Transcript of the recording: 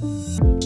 Bye.